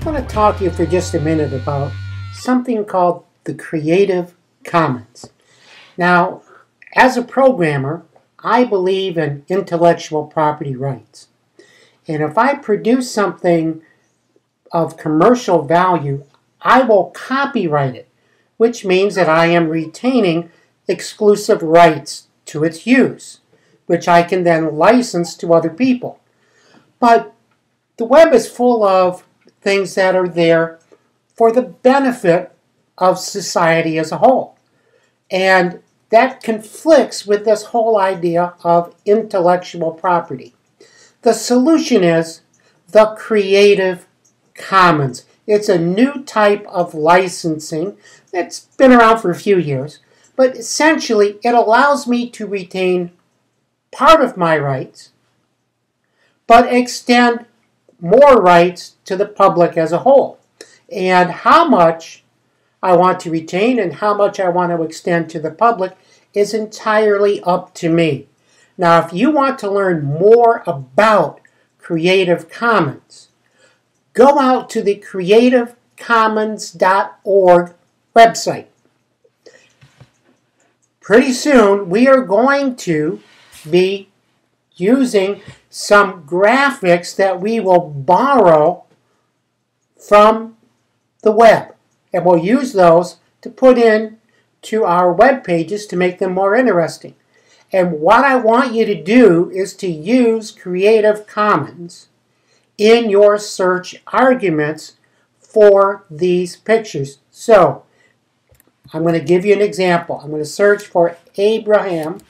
I want to talk to you for just a minute about something called the Creative Commons. Now, as a programmer, I believe in intellectual property rights. And if I produce something of commercial value, I will copyright it, which means that I am retaining exclusive rights to its use, which I can then license to other people. But the web is full of things that are there for the benefit of society as a whole. And that conflicts with this whole idea of intellectual property. The solution is the Creative Commons. It's a new type of licensing that's been around for a few years, but essentially it allows me to retain part of my rights, but extend more rights to the public as a whole. And how much I want to retain and how much I want to extend to the public is entirely up to me. Now, if you want to learn more about Creative Commons, go out to the creativecommons.org website. Pretty soon, we are going to be using some graphics that we will borrow from the web. And we'll use those to put in to our web pages to make them more interesting. And what I want you to do is to use Creative Commons in your search arguments for these pictures. So, I'm going to give you an example. I'm going to search for Abraham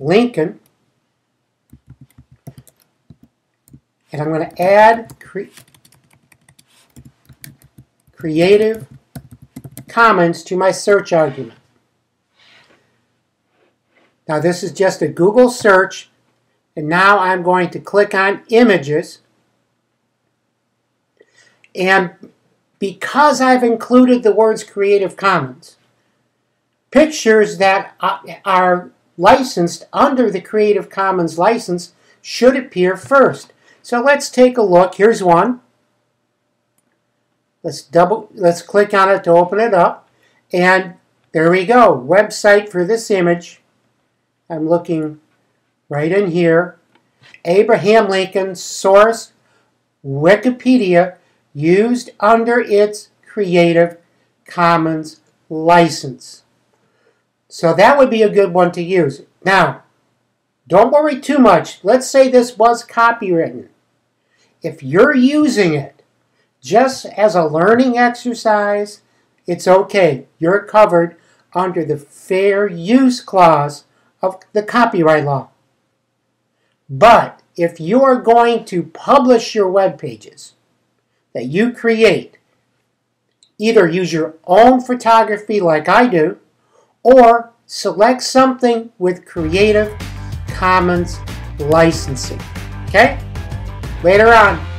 Lincoln and I'm going to add cre Creative Commons to my search argument. Now this is just a Google search and now I'm going to click on images and because I've included the words Creative Commons, pictures that uh, are licensed under the Creative Commons license should appear first. So let's take a look. Here's one. Let's double, let's click on it to open it up. And there we go. Website for this image. I'm looking right in here. Abraham Lincoln source Wikipedia used under its Creative Commons license. So that would be a good one to use. Now, don't worry too much. Let's say this was copywritten. If you're using it just as a learning exercise, it's okay. You're covered under the fair use clause of the copyright law. But if you are going to publish your web pages that you create, either use your own photography like I do, or select something with Creative Commons licensing. Okay? Later on.